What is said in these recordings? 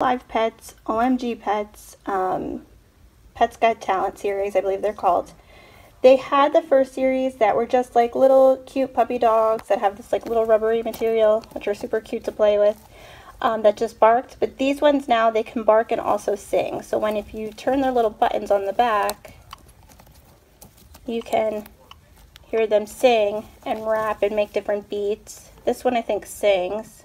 Live Pets, OMG Pets, um, Pets Got Talent series, I believe they're called. They had the first series that were just like little cute puppy dogs that have this like little rubbery material, which are super cute to play with, um, that just barked. But these ones now, they can bark and also sing. So when if you turn their little buttons on the back, you can hear them sing and rap and make different beats. This one I think sings.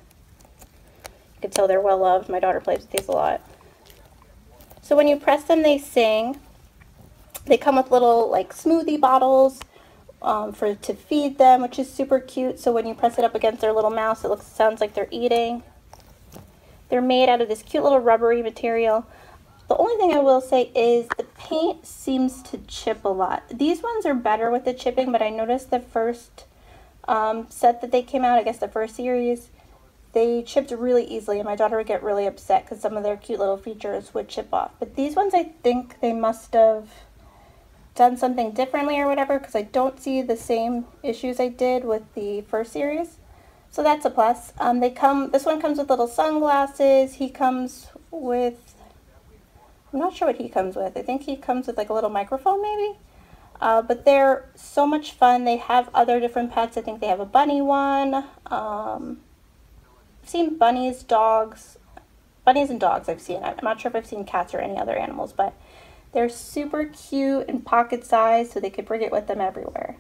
Can tell they're well loved. My daughter plays with these a lot. So when you press them, they sing. They come with little like smoothie bottles um, for to feed them, which is super cute. So when you press it up against their little mouth, it looks sounds like they're eating. They're made out of this cute little rubbery material. The only thing I will say is the paint seems to chip a lot. These ones are better with the chipping, but I noticed the first um, set that they came out, I guess the first series, they chipped really easily and my daughter would get really upset because some of their cute little features would chip off. But these ones I think they must have done something differently or whatever because I don't see the same issues I did with the first series. So that's a plus. Um, they come. This one comes with little sunglasses. He comes with. I'm not sure what he comes with. I think he comes with like a little microphone maybe. Uh, but they're so much fun. They have other different pets. I think they have a bunny one. Um, I've seen bunnies, dogs, bunnies and dogs I've seen. I'm not sure if I've seen cats or any other animals, but they're super cute and pocket sized so they could bring it with them everywhere.